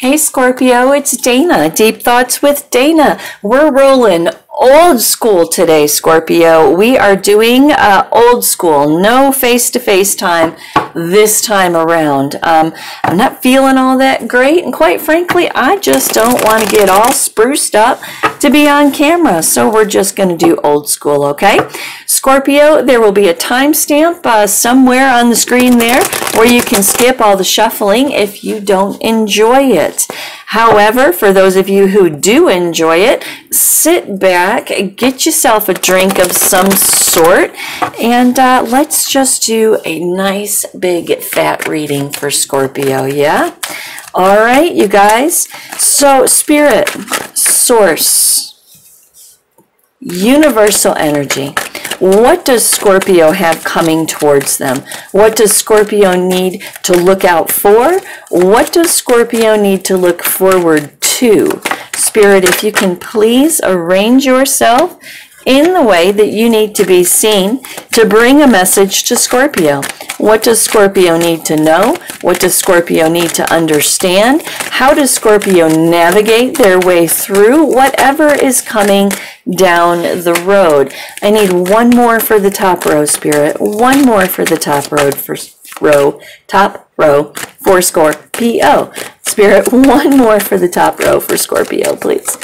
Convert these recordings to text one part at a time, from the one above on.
Hey Scorpio, it's Dana. Deep Thoughts with Dana. We're rolling old school today, Scorpio. We are doing uh, old school, no face to face time this time around. Um, I'm not feeling all that great, and quite frankly, I just don't want to get all spruced up to be on camera. So we're just going to do old school, okay? Scorpio, there will be a timestamp uh, somewhere on the screen there where you can skip all the shuffling if you don't enjoy it. However, for those of you who do enjoy it, sit back, get yourself a drink of some sort, and uh, let's just do a nice big fat reading for Scorpio, yeah? All right, you guys. So, Spirit, Source, Universal Energy. What does Scorpio have coming towards them? What does Scorpio need to look out for? What does Scorpio need to look forward to? Spirit, if you can please arrange yourself in the way that you need to be seen to bring a message to Scorpio. What does Scorpio need to know? What does Scorpio need to understand? How does Scorpio navigate their way through whatever is coming down the road? I need one more for the top row, Spirit. One more for the top row for row, top row for Scorpio. Spirit, one more for the top row for Scorpio, please.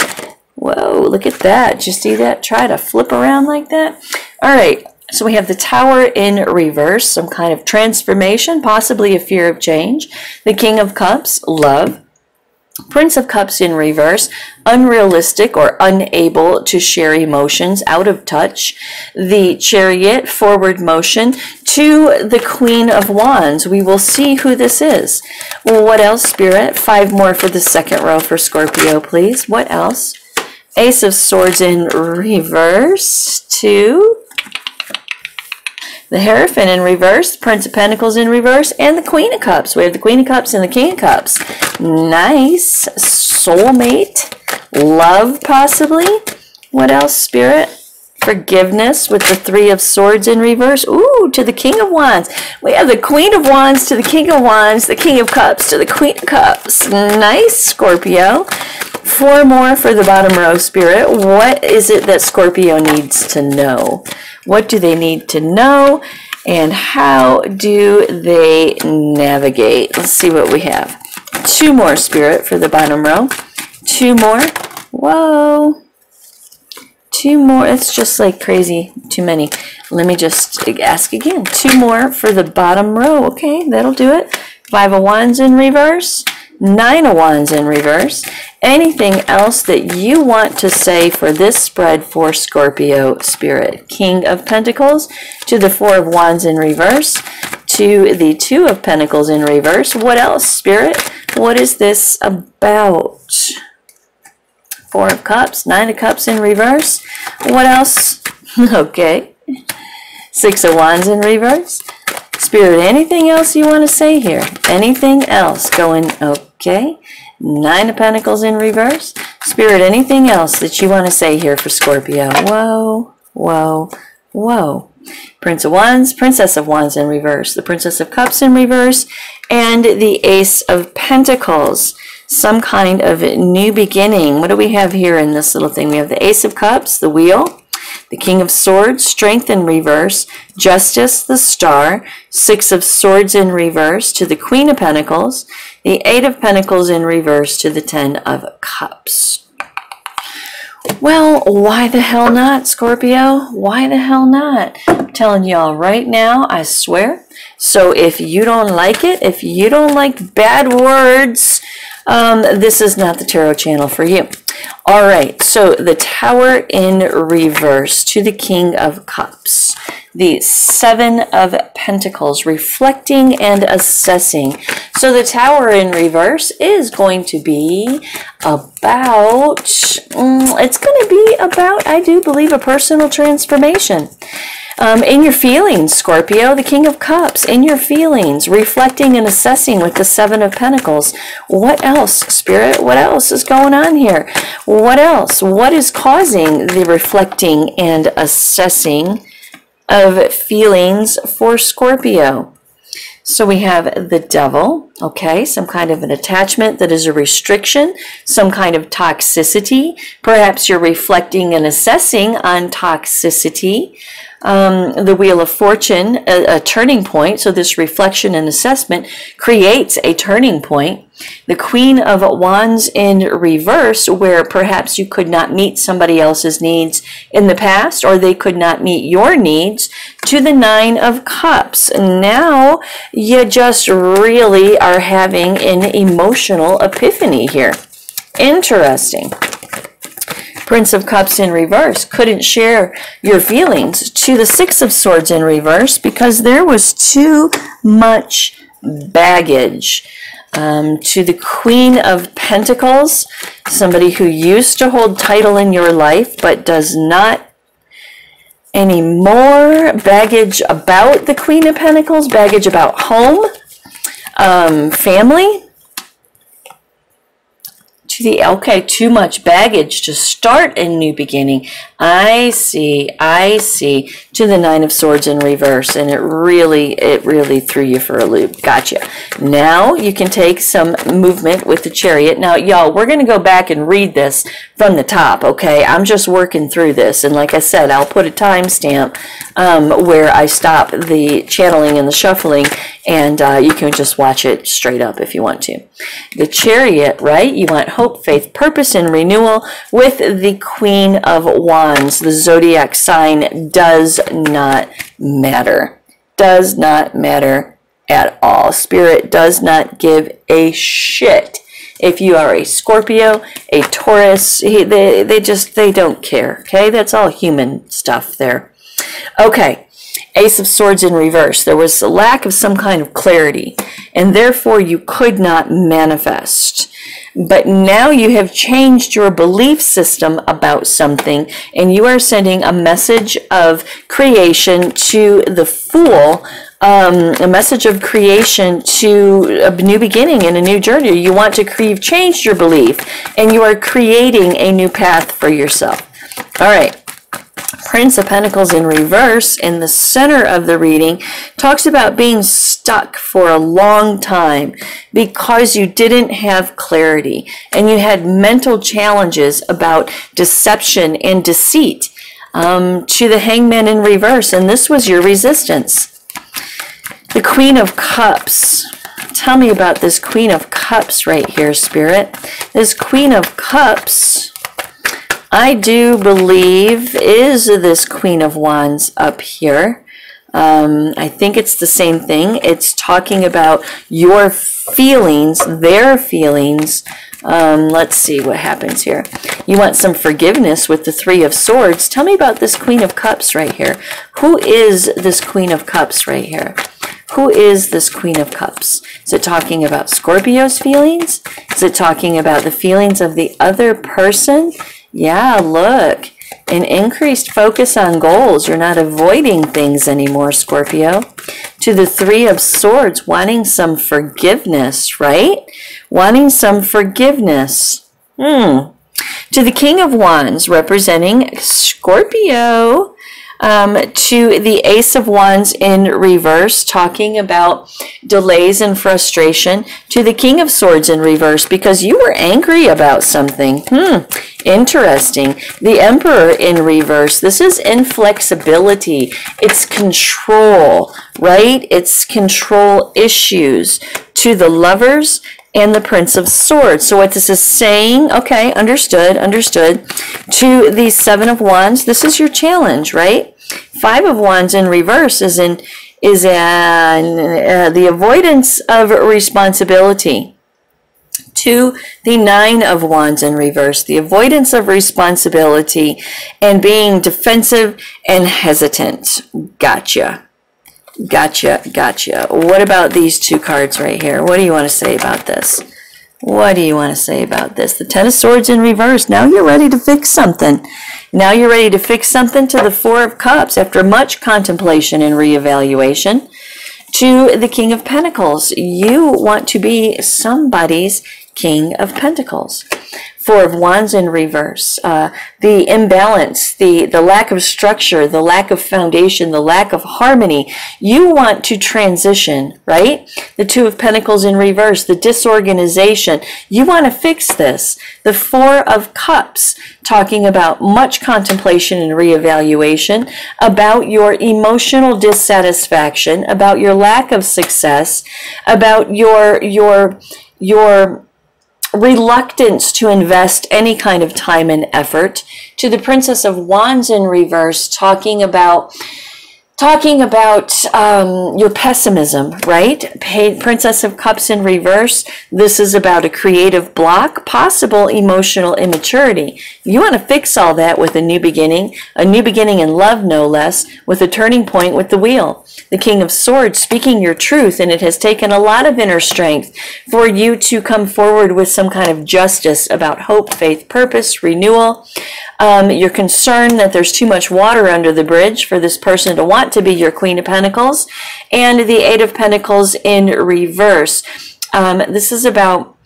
Whoa, look at that. Did you see that? Try to flip around like that. All right, so we have the tower in reverse, some kind of transformation, possibly a fear of change. The King of Cups, love. Prince of Cups in reverse, unrealistic or unable to share emotions, out of touch. The Chariot, forward motion. To the Queen of Wands, we will see who this is. Well, what else, Spirit? Five more for the second row for Scorpio, please. What else? Ace of Swords in reverse. Two. The Hierophant in reverse, Prince of Pentacles in reverse, and the Queen of Cups. We have the Queen of Cups and the King of Cups. Nice. Soulmate. Love, possibly. What else, Spirit? Forgiveness with the Three of Swords in reverse. Ooh, to the King of Wands. We have the Queen of Wands to the King of Wands, the King of Cups to the Queen of Cups. Nice, Scorpio. Four more for the bottom row, Spirit. What is it that Scorpio needs to know? What do they need to know? And how do they navigate? Let's see what we have. Two more, Spirit, for the bottom row. Two more. Whoa. Two more. It's just like crazy. Too many. Let me just ask again. Two more for the bottom row. Okay, that'll do it. Five of Wands in reverse. Nine of Wands in reverse. Anything else that you want to say for this spread for Scorpio Spirit? King of Pentacles to the Four of Wands in reverse to the Two of Pentacles in reverse. What else, Spirit? What is this about? Four of Cups, Nine of Cups in reverse. What else? Okay. Six of Wands in reverse. Spirit, anything else you want to say here? Anything else going okay? Nine of Pentacles in reverse. Spirit, anything else that you want to say here for Scorpio? Whoa, whoa, whoa. Prince of Wands, Princess of Wands in reverse, the Princess of Cups in reverse, and the Ace of Pentacles. Some kind of new beginning. What do we have here in this little thing? We have the Ace of Cups, the Wheel, the King of Swords, Strength in reverse, Justice, the Star, Six of Swords in reverse to the Queen of Pentacles, the Eight of Pentacles in reverse to the Ten of Cups. Well, why the hell not, Scorpio? Why the hell not? I'm telling y'all right now, I swear. So if you don't like it, if you don't like bad words, um, this is not the tarot channel for you. All right, so the Tower in reverse to the King of Cups. The Seven of Pentacles, reflecting and assessing. So the Tower in reverse is going to be about, mm, it's going to be about, I do believe, a personal transformation. Um, in your feelings, Scorpio, the King of Cups, in your feelings, reflecting and assessing with the Seven of Pentacles. What else, Spirit? What else is going on here? What else? What is causing the reflecting and assessing of feelings for Scorpio? So we have the devil, okay, some kind of an attachment that is a restriction, some kind of toxicity. Perhaps you're reflecting and assessing on toxicity um, the Wheel of Fortune a, a turning point. So this reflection and assessment creates a turning point. The Queen of Wands in reverse, where perhaps you could not meet somebody else's needs in the past, or they could not meet your needs, to the Nine of Cups. Now you just really are having an emotional epiphany here. Interesting. Prince of Cups in reverse, couldn't share your feelings to the Six of Swords in reverse because there was too much baggage. Um, to the Queen of Pentacles, somebody who used to hold title in your life but does not anymore. Baggage about the Queen of Pentacles, baggage about home, um, family, to the okay too much baggage to start a new beginning i see i see to the nine of swords in reverse and it really it really threw you for a loop. Gotcha. Now you can take some movement with the chariot. Now y'all we're going to go back and read this from the top okay? I'm just working through this and like i said i'll put a timestamp um, where i stop the channeling and the shuffling and uh, you can just watch it straight up if you want to. The chariot right? You want hope hope, faith, purpose, and renewal with the Queen of Wands. The zodiac sign does not matter. Does not matter at all. Spirit does not give a shit if you are a Scorpio, a Taurus, they, they just, they don't care, okay? That's all human stuff there. Okay, Ace of Swords in reverse. There was a lack of some kind of clarity, and therefore you could not manifest. But now you have changed your belief system about something, and you are sending a message of creation to the fool um, a message of creation to a new beginning and a new journey. You want to create, change your belief, and you are creating a new path for yourself. All right. Prince of Pentacles in reverse in the center of the reading talks about being stuck for a long time because you didn't have clarity and you had mental challenges about deception and deceit um, to the hangman in reverse, and this was your resistance. The Queen of Cups. Tell me about this Queen of Cups right here, Spirit. This Queen of Cups I do believe is this Queen of Wands up here. Um, I think it's the same thing. It's talking about your feelings, their feelings. Um, let's see what happens here. You want some forgiveness with the Three of Swords. Tell me about this Queen of Cups right here. Who is this Queen of Cups right here? Who is this Queen of Cups? Is it talking about Scorpio's feelings? Is it talking about the feelings of the other person? Yeah, look. An increased focus on goals. You're not avoiding things anymore, Scorpio. To the Three of Swords, wanting some forgiveness, right? Wanting some forgiveness. Hmm. To the King of Wands, representing Scorpio um, to the Ace of Wands in reverse, talking about delays and frustration, to the King of Swords in reverse, because you were angry about something. Hmm, interesting. The Emperor in reverse, this is inflexibility, it's control, right? It's control issues. To the Lovers, and the Prince of Swords. So what this is saying, okay, understood, understood. To the Seven of Wands, this is your challenge, right? Five of Wands in reverse is in is an, uh, the avoidance of responsibility. To the Nine of Wands in reverse, the avoidance of responsibility and being defensive and hesitant. Gotcha. Gotcha, gotcha. What about these two cards right here? What do you want to say about this? What do you want to say about this? The Ten of Swords in reverse. Now you're ready to fix something. Now you're ready to fix something to the Four of Cups after much contemplation and reevaluation. To the King of Pentacles. You want to be somebody's King of Pentacles. Four of Wands in reverse. Uh, the imbalance, the, the lack of structure, the lack of foundation, the lack of harmony. You want to transition, right? The Two of Pentacles in reverse, the disorganization. You want to fix this. The Four of Cups, talking about much contemplation and reevaluation, about your emotional dissatisfaction, about your lack of success, about your, your, your reluctance to invest any kind of time and effort. To the princess of wands in reverse talking about talking about um, your pessimism, right? Princess of Cups in reverse. This is about a creative block, possible emotional immaturity. You want to fix all that with a new beginning, a new beginning in love, no less, with a turning point with the wheel. The King of Swords speaking your truth, and it has taken a lot of inner strength for you to come forward with some kind of justice about hope, faith, purpose, renewal. Um, you're concerned that there's too much water under the bridge for this person to want to be your Queen of Pentacles, and the Eight of Pentacles in reverse. Um, this is about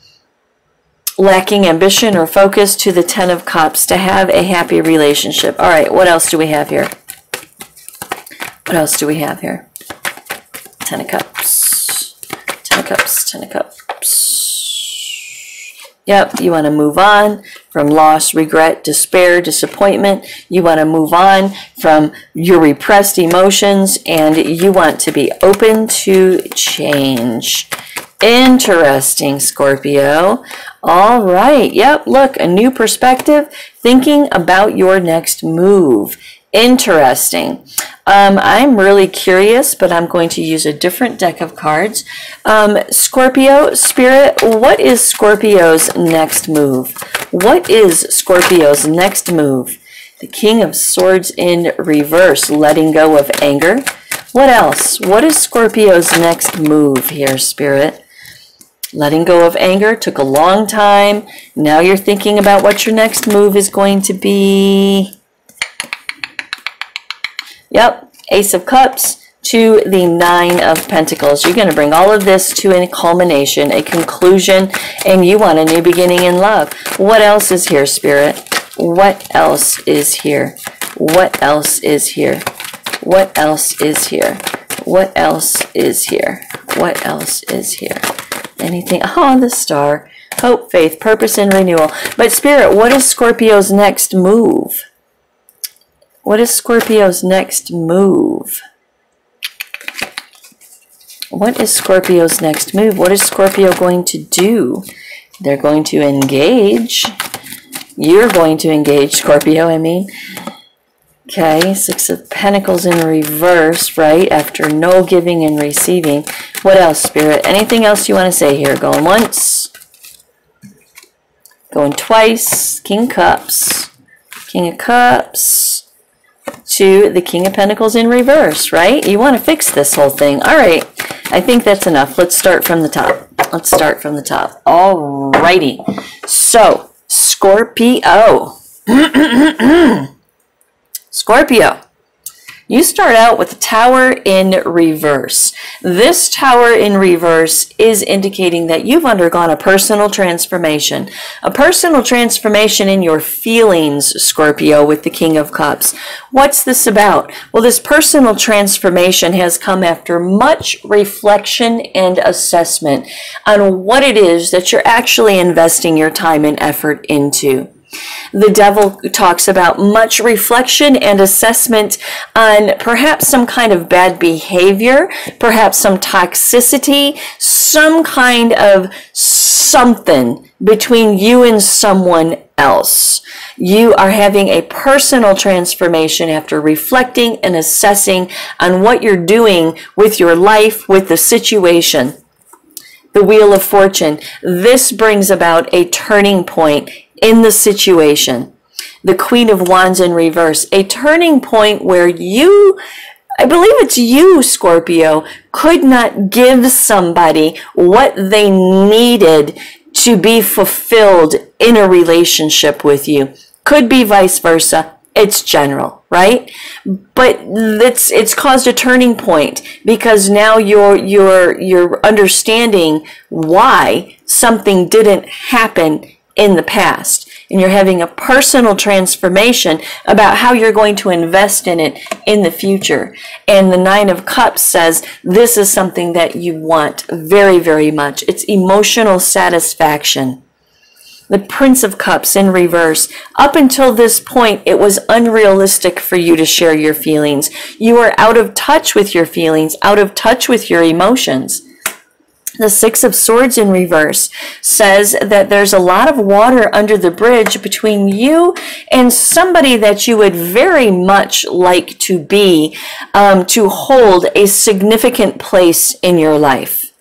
lacking ambition or focus to the Ten of Cups to have a happy relationship. All right, what else do we have here? What else do we have here? Ten of Cups. Ten of Cups. Ten of Cups. Yep, you want to move on from loss, regret, despair, disappointment. You want to move on from your repressed emotions and you want to be open to change. Interesting, Scorpio. All right. Yep. Look, a new perspective, thinking about your next move. Interesting. Um, I'm really curious, but I'm going to use a different deck of cards. Um, Scorpio, Spirit, what is Scorpio's next move? What is Scorpio's next move? The King of Swords in reverse, letting go of anger. What else? What is Scorpio's next move here, Spirit? Letting go of anger took a long time. Now you're thinking about what your next move is going to be. Yep, Ace of Cups to the Nine of Pentacles. You're going to bring all of this to a culmination, a conclusion, and you want a new beginning in love. What else is here, Spirit? What else is here? What else is here? What else is here? What else is here? What else is here? Anything? Oh, the star. Hope, faith, purpose, and renewal. But Spirit, what is Scorpio's next move? What is Scorpio's next move? What is Scorpio's next move? What is Scorpio going to do? They're going to engage. You're going to engage, Scorpio, I mean. Okay, Six of Pentacles in reverse, right? After no giving and receiving. What else, Spirit? Anything else you want to say here? Going once. Going twice. King Cups. King of Cups to the King of Pentacles in reverse, right? You want to fix this whole thing. All right, I think that's enough. Let's start from the top. Let's start from the top. All righty. So, Scorpio. Scorpio. You start out with the tower in reverse. This tower in reverse is indicating that you've undergone a personal transformation. A personal transformation in your feelings, Scorpio, with the King of Cups. What's this about? Well, this personal transformation has come after much reflection and assessment on what it is that you're actually investing your time and effort into. The devil talks about much reflection and assessment on perhaps some kind of bad behavior, perhaps some toxicity, some kind of something between you and someone else. You are having a personal transformation after reflecting and assessing on what you're doing with your life, with the situation. The Wheel of Fortune. This brings about a turning point in the situation. The Queen of Wands in reverse, a turning point where you, I believe it's you, Scorpio, could not give somebody what they needed to be fulfilled in a relationship with you. Could be vice versa. it's general, right? But it's it's caused a turning point because now you're you're you're understanding why something didn't happen in the past and you're having a personal transformation about how you're going to invest in it in the future. And the Nine of Cups says this is something that you want very, very much. It's emotional satisfaction the Prince of Cups in reverse. Up until this point, it was unrealistic for you to share your feelings. You were out of touch with your feelings, out of touch with your emotions. The Six of Swords in reverse says that there's a lot of water under the bridge between you and somebody that you would very much like to be, um, to hold a significant place in your life.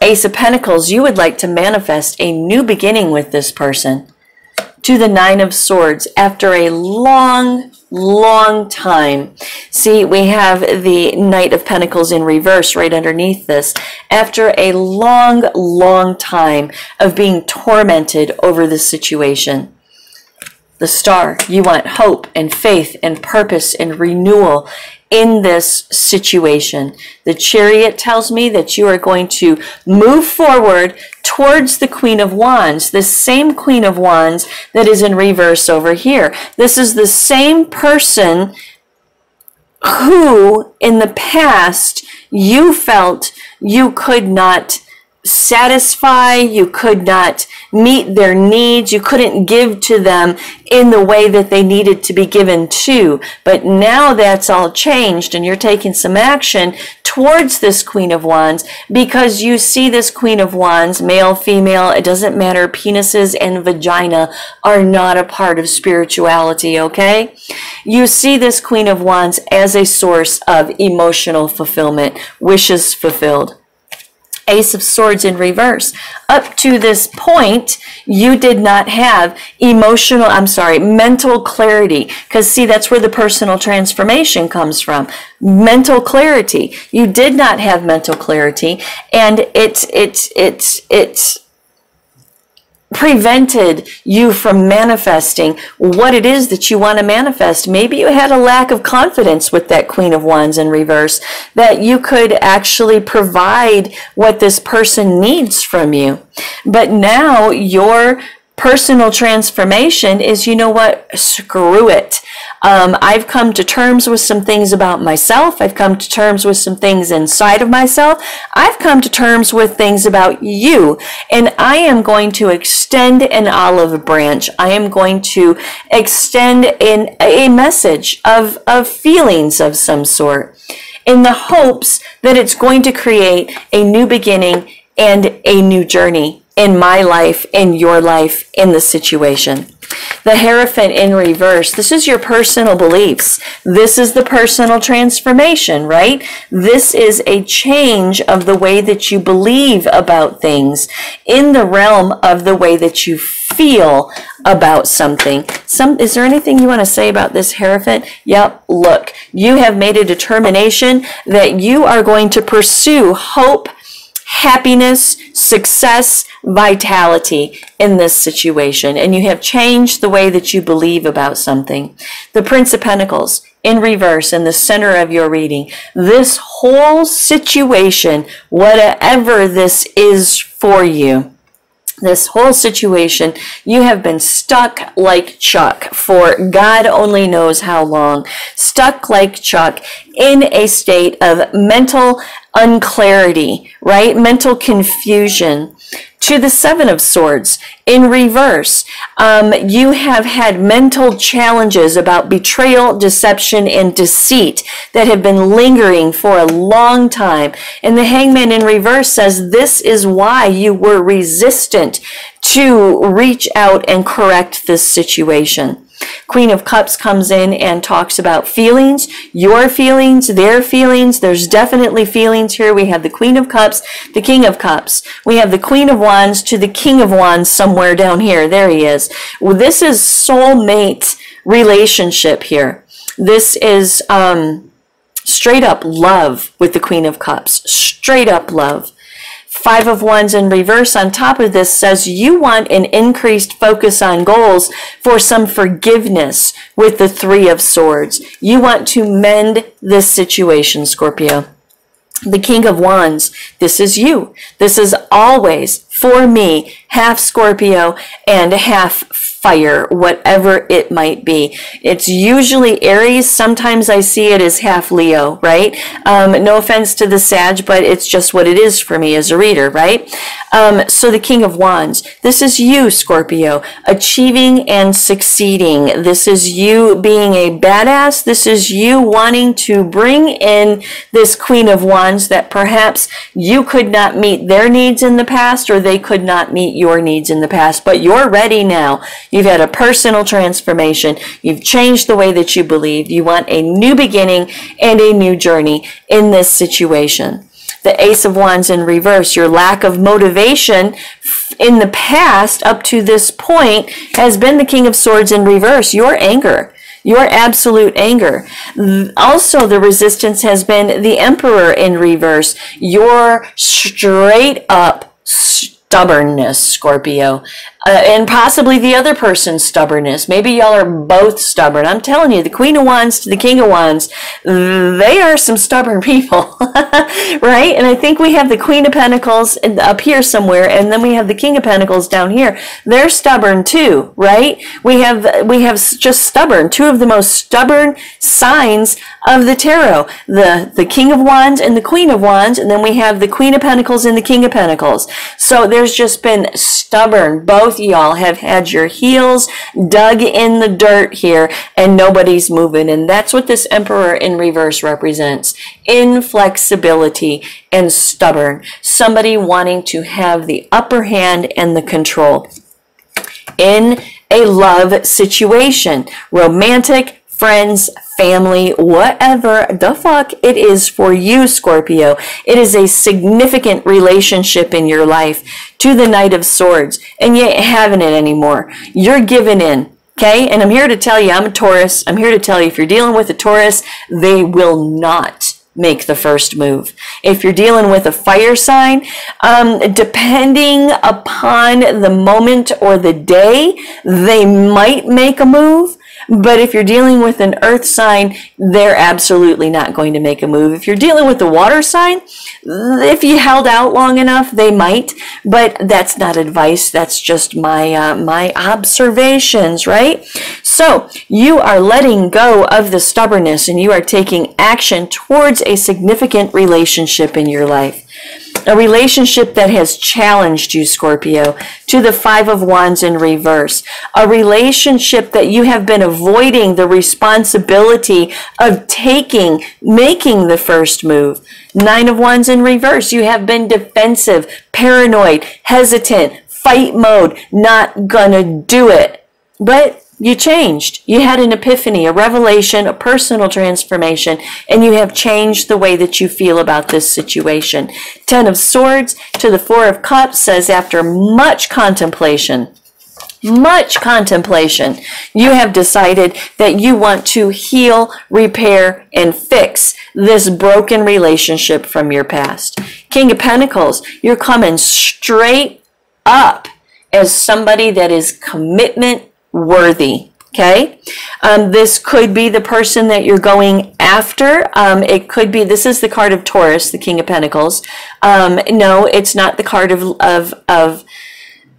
Ace of Pentacles, you would like to manifest a new beginning with this person. To the Nine of Swords, after a long, long time. See, we have the Knight of Pentacles in reverse right underneath this. After a long, long time of being tormented over the situation. The star, you want hope and faith and purpose and renewal in this situation. The chariot tells me that you are going to move forward towards the Queen of Wands, the same Queen of Wands that is in reverse over here. This is the same person who, in the past, you felt you could not satisfy, you could not meet their needs, you couldn't give to them in the way that they needed to be given to. But now that's all changed and you're taking some action towards this Queen of Wands because you see this Queen of Wands, male, female, it doesn't matter, penises and vagina are not a part of spirituality, okay? You see this Queen of Wands as a source of emotional fulfillment, wishes fulfilled. Ace of Swords in reverse. Up to this point, you did not have emotional, I'm sorry, mental clarity. Because see, that's where the personal transformation comes from. Mental clarity. You did not have mental clarity. And it's, it's, it's, it's, prevented you from manifesting what it is that you want to manifest. Maybe you had a lack of confidence with that Queen of Wands in reverse, that you could actually provide what this person needs from you. But now your personal transformation is, you know what, screw it. Um, I've come to terms with some things about myself. I've come to terms with some things inside of myself. I've come to terms with things about you. And I am going to extend an olive branch. I am going to extend in a message of, of feelings of some sort in the hopes that it's going to create a new beginning and a new journey in my life, in your life, in the situation. The Hierophant in reverse. This is your personal beliefs. This is the personal transformation, right? This is a change of the way that you believe about things in the realm of the way that you feel about something. Some, is there anything you want to say about this Hierophant? Yep, look, you have made a determination that you are going to pursue hope, happiness, success, vitality in this situation. And you have changed the way that you believe about something. The Prince of Pentacles in reverse in the center of your reading. This whole situation, whatever this is for you, this whole situation, you have been stuck like Chuck for God only knows how long. Stuck like Chuck in a state of mental unclarity, right? Mental confusion. To the Seven of Swords in reverse, um, you have had mental challenges about betrayal, deception, and deceit that have been lingering for a long time. And the Hangman in reverse says this is why you were resistant to reach out and correct this situation. Queen of Cups comes in and talks about feelings, your feelings, their feelings. There's definitely feelings here. We have the Queen of Cups, the King of Cups. We have the Queen of Wands to the King of Wands somewhere down here. There he is. This is soulmate relationship here. This is um, straight up love with the Queen of Cups. Straight up love Five of Wands in reverse on top of this says you want an increased focus on goals for some forgiveness with the Three of Swords. You want to mend this situation, Scorpio the King of Wands, this is you. This is always for me, half Scorpio and half fire, whatever it might be. It's usually Aries. Sometimes I see it as half Leo, right? Um, no offense to the Sag, but it's just what it is for me as a reader, right? Um, so the King of Wands, this is you, Scorpio, achieving and succeeding. This is you being a badass. This is you wanting to bring in this Queen of Wands that perhaps you could not meet their needs in the past or they could not meet your needs in the past, but you're ready now. You've had a personal transformation. You've changed the way that you believe. You want a new beginning and a new journey in this situation. The Ace of Wands in reverse, your lack of motivation in the past up to this point has been the King of Swords in reverse, your anger your absolute anger. Also, the resistance has been the emperor in reverse, your straight up stubbornness, Scorpio uh, and possibly the other person's stubbornness. Maybe y'all are both stubborn. I'm telling you, the Queen of Wands to the King of Wands, they are some stubborn people, right? And I think we have the Queen of Pentacles up here somewhere, and then we have the King of Pentacles down here. They're stubborn too, right? We have we have just stubborn, two of the most stubborn signs of the tarot: the the King of Wands and the Queen of Wands, and then we have the Queen of Pentacles and the King of Pentacles. So there's just been stubborn both both y'all have had your heels dug in the dirt here and nobody's moving. And that's what this emperor in reverse represents. Inflexibility and stubborn. Somebody wanting to have the upper hand and the control. In a love situation, romantic, friends, family, whatever the fuck it is for you, Scorpio. It is a significant relationship in your life to the Knight of Swords, and you ain't having it anymore. You're giving in. Okay, and I'm here to tell you, I'm a Taurus. I'm here to tell you, if you're dealing with a Taurus, they will not make the first move. If you're dealing with a fire sign, um, depending upon the moment or the day, they might make a move. But if you're dealing with an earth sign, they're absolutely not going to make a move. If you're dealing with a water sign, if you held out long enough, they might. But that's not advice. That's just my uh, my observations, right? So you are letting go of the stubbornness, and you are taking action towards a significant relationship in your life a relationship that has challenged you, Scorpio, to the Five of Wands in reverse, a relationship that you have been avoiding the responsibility of taking, making the first move. Nine of Wands in reverse, you have been defensive, paranoid, hesitant, fight mode, not gonna do it. But you changed. You had an epiphany, a revelation, a personal transformation, and you have changed the way that you feel about this situation. Ten of Swords to the Four of Cups says, after much contemplation, much contemplation, you have decided that you want to heal, repair, and fix this broken relationship from your past. King of Pentacles, you're coming straight up as somebody that is commitment worthy. Okay. Um, this could be the person that you're going after. Um, it could be, this is the card of Taurus, the King of Pentacles. Um, no, it's not the card of, of, of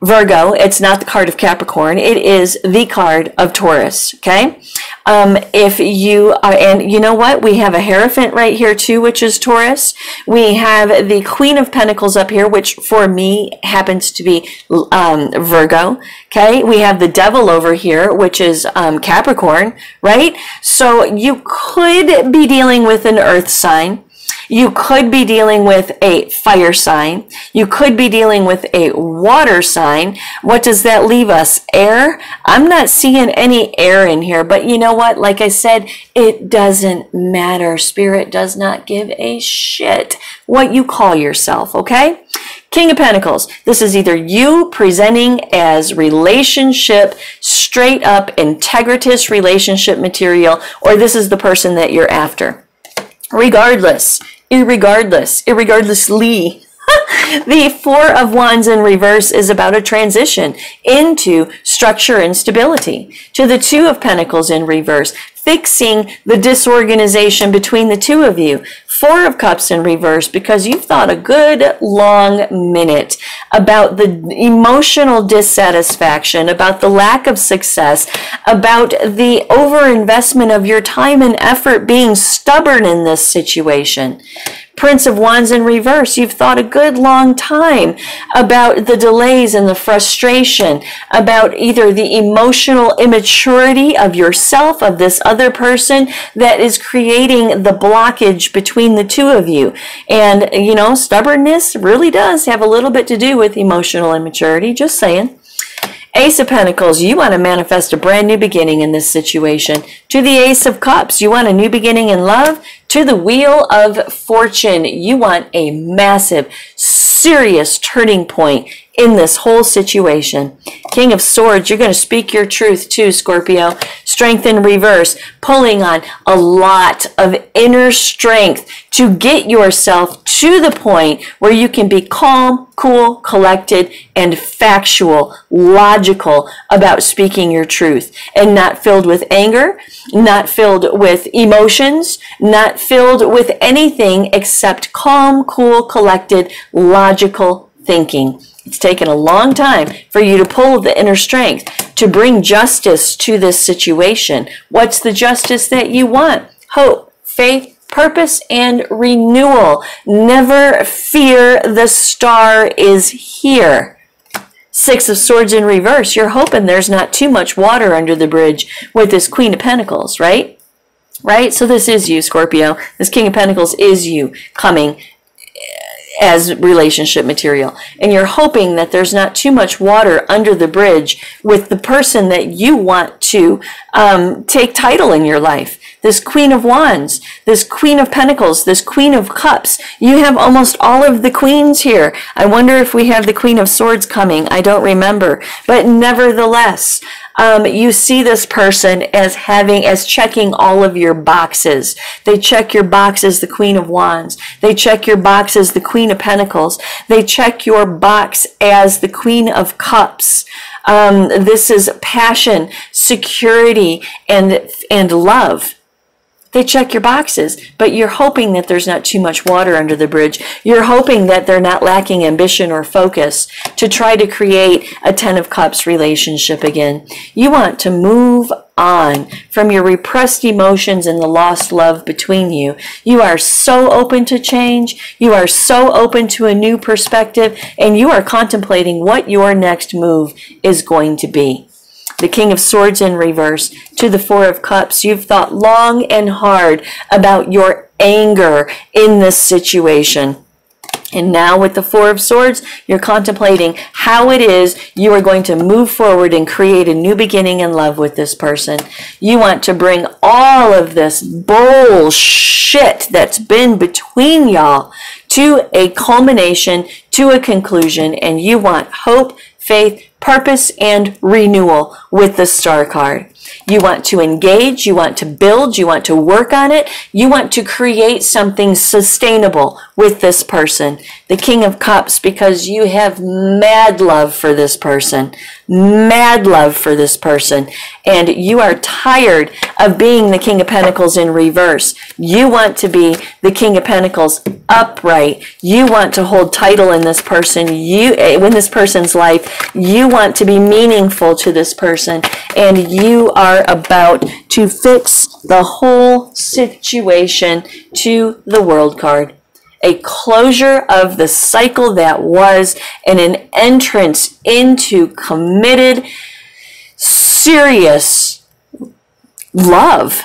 Virgo. It's not the card of Capricorn. It is the card of Taurus. Okay. Um, if you are, and you know what? We have a Hierophant right here too, which is Taurus. We have the Queen of Pentacles up here, which for me happens to be um, Virgo. Okay. We have the Devil over here, which is um, Capricorn, right? So you could be dealing with an Earth sign. You could be dealing with a fire sign. You could be dealing with a water sign. What does that leave us? Air? I'm not seeing any air in here, but you know what? Like I said, it doesn't matter. Spirit does not give a shit what you call yourself, okay? King of Pentacles. This is either you presenting as relationship, straight up integritous relationship material, or this is the person that you're after. Regardless, irregardless, irregardlessly, the Four of Wands in reverse is about a transition into structure and stability. To the Two of Pentacles in reverse, fixing the disorganization between the two of you. Four of Cups in reverse because you've thought a good long minute about the emotional dissatisfaction, about the lack of success, about the overinvestment of your time and effort being stubborn in this situation. Prince of Wands in reverse. You've thought a good long time about the delays and the frustration, about either the emotional immaturity of yourself, of this other person that is creating the blockage between the two of you. And, you know, stubbornness really does have a little bit to do with emotional immaturity, just saying. Ace of Pentacles, you want to manifest a brand new beginning in this situation. To the Ace of Cups, you want a new beginning in love. To the Wheel of Fortune, you want a massive, serious turning point in this whole situation. King of Swords, you're going to speak your truth too, Scorpio. Strength in reverse, pulling on a lot of inner strength to get yourself to the point where you can be calm, cool, collected, and factual, logical about speaking your truth and not filled with anger, not filled with emotions, not filled with anything except calm, cool, collected, logical thinking. It's taken a long time for you to pull the inner strength to bring justice to this situation. What's the justice that you want? Hope, faith, purpose, and renewal. Never fear the star is here. Six of Swords in reverse. You're hoping there's not too much water under the bridge with this Queen of Pentacles, right? Right? So this is you, Scorpio. This King of Pentacles is you coming as relationship material. And you're hoping that there's not too much water under the bridge with the person that you want to um, take title in your life. This Queen of Wands, this Queen of Pentacles, this Queen of Cups. You have almost all of the queens here. I wonder if we have the Queen of Swords coming. I don't remember. But nevertheless, um, you see this person as having, as checking all of your boxes. They check your box as the Queen of Wands. They check your box as the Queen of Pentacles. They check your box as the Queen of Cups. Um, this is passion, security, and, and love. They check your boxes, but you're hoping that there's not too much water under the bridge. You're hoping that they're not lacking ambition or focus to try to create a Ten of Cups relationship again. You want to move on from your repressed emotions and the lost love between you. You are so open to change. You are so open to a new perspective, and you are contemplating what your next move is going to be the King of Swords in reverse, to the Four of Cups. You've thought long and hard about your anger in this situation. And now with the Four of Swords, you're contemplating how it is you are going to move forward and create a new beginning in love with this person. You want to bring all of this bullshit that's been between y'all to a culmination, to a conclusion, and you want hope, faith, purpose, and renewal with the star card. You want to engage, you want to build, you want to work on it, you want to create something sustainable with this person. The King of Cups, because you have mad love for this person, mad love for this person, and you are tired of being the King of Pentacles in reverse. You want to be the King of Pentacles upright. You want to hold title in this person, you eh, in this person's life. You want to be meaningful to this person, and you are are about to fix the whole situation to the world card. A closure of the cycle that was and an entrance into committed, serious love.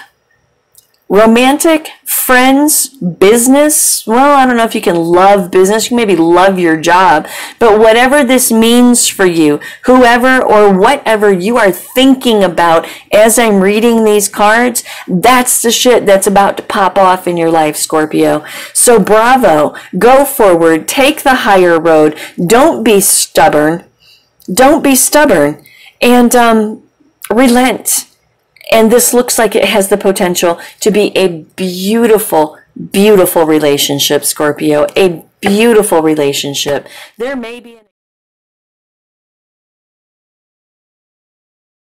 Romantic, friends, business. Well, I don't know if you can love business. You maybe love your job. But whatever this means for you, whoever or whatever you are thinking about as I'm reading these cards, that's the shit that's about to pop off in your life, Scorpio. So bravo. Go forward. Take the higher road. Don't be stubborn. Don't be stubborn. And um, relent and this looks like it has the potential to be a beautiful, beautiful relationship, Scorpio. A beautiful relationship. There may be